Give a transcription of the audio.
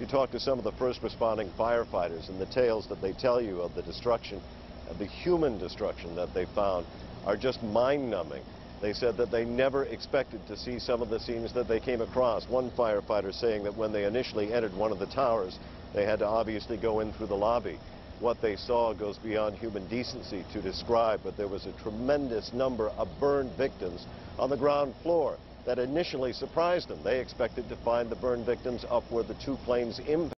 You talk to some of the first responding firefighters, and the tales that they tell you of the destruction, of the human destruction that they found, are just mind-numbing. They said that they never expected to see some of the scenes that they came across. One firefighter saying that when they initially entered one of the towers, they had to obviously go in through the lobby. What they saw goes beyond human decency to describe, but there was a tremendous number of burned victims on the ground floor that initially surprised them. They expected to find the burned victims up where the two planes impacted.